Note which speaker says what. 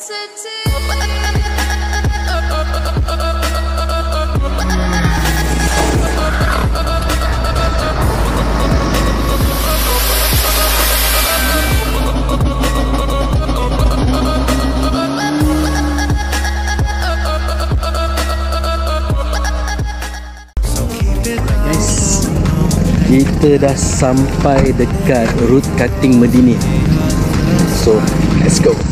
Speaker 1: Kita dah sampai dekat root cutting Medini. So, let's go.